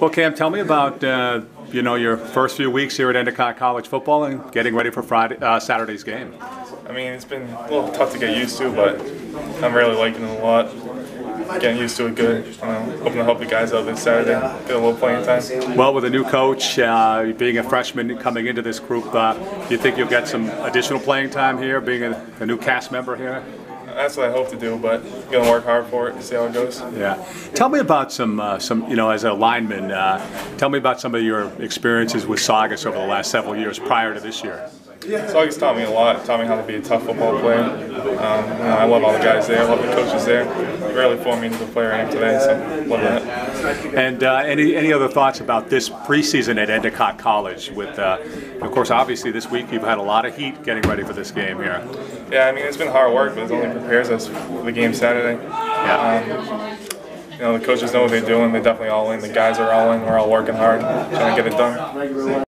Well, Cam, tell me about uh, you know your first few weeks here at Endicott College football and getting ready for Friday, uh, Saturday's game. I mean, it's been a little tough to get used to, but I'm really liking it a lot. Getting used to it good. You know, hoping to help the guys out this Saturday, get a little playing time. Well, with a new coach, uh, being a freshman coming into this group, uh, do you think you'll get some additional playing time here, being a, a new cast member here? That's what I hope to do, but I'm gonna work hard for it. And see how it goes. Yeah. Tell me about some, uh, some you know, as a lineman. Uh, tell me about some of your experiences with Saugus over the last several years prior to this year. Saugus taught me a lot. Taught me how to be a tough football player. Um, you know, I love all the guys there. I love the coaches there. It really formed me into the player I am today. So love that. And uh, any any other thoughts about this preseason at Endicott College? With, uh, of course, obviously this week you've had a lot of heat getting ready for this game here. Yeah, I mean it's been hard work, but it only prepares us for the game Saturday. Yeah. Um, you know, the coaches know what they're doing. They're definitely all in. The guys are all in. We're all working hard, trying to get it done.